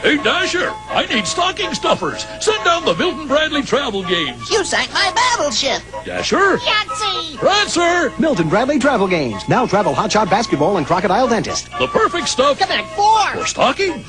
Hey, Dasher, I need stocking stuffers. Send down the Milton Bradley travel games. You sank my battleship. Dasher? Yahtzee! Prancer! Milton Bradley Travel Games. Now travel hotshot basketball and crocodile dentist. The perfect stuff Connect four. for stockings.